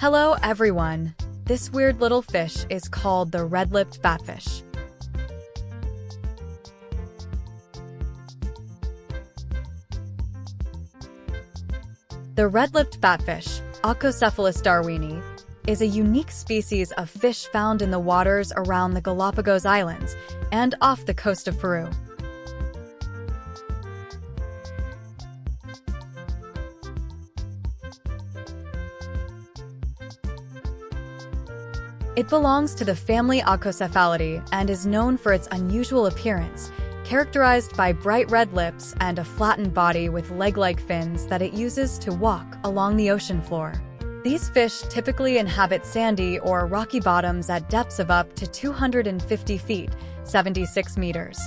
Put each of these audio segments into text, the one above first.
Hello, everyone. This weird little fish is called the red-lipped batfish. The red-lipped batfish, Ogcocephalus darwini, is a unique species of fish found in the waters around the Galapagos Islands and off the coast of Peru. It belongs to the family Ogcocephalidae and is known for its unusual appearance, characterized by bright red lips and a flattened body with leg-like fins that it uses to walk along the ocean floor. These fish typically inhabit sandy or rocky bottoms at depths of up to 250 feet, 76 meters.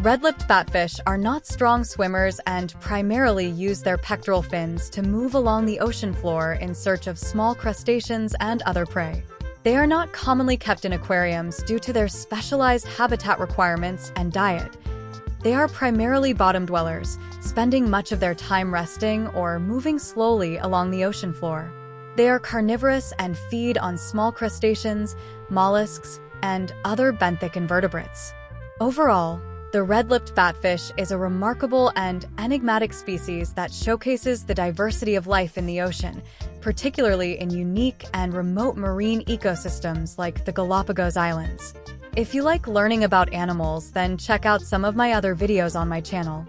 Red-lipped batfish are not strong swimmers and primarily use their pectoral fins to move along the ocean floor in search of small crustaceans and other prey. They are not commonly kept in aquariums due to their specialized habitat requirements and diet. They are primarily bottom dwellers, spending much of their time resting or moving slowly along the ocean floor. They are carnivorous and feed on small crustaceans, mollusks, and other benthic invertebrates. Overall, the red-lipped batfish is a remarkable and enigmatic species that showcases the diversity of life in the ocean, particularly in unique and remote marine ecosystems like the Galapagos Islands. If you like learning about animals, then check out some of my other videos on my channel.